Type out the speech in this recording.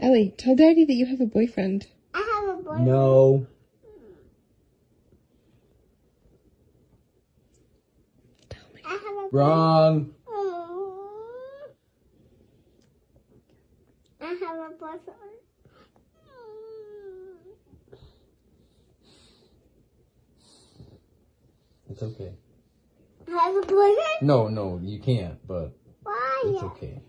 Ellie, tell Daddy that you have a boyfriend. I have a boyfriend. No. Tell me. I have a Wrong. I have a boyfriend. It's okay. I have a boyfriend? No, no, you can't, but Why? it's okay.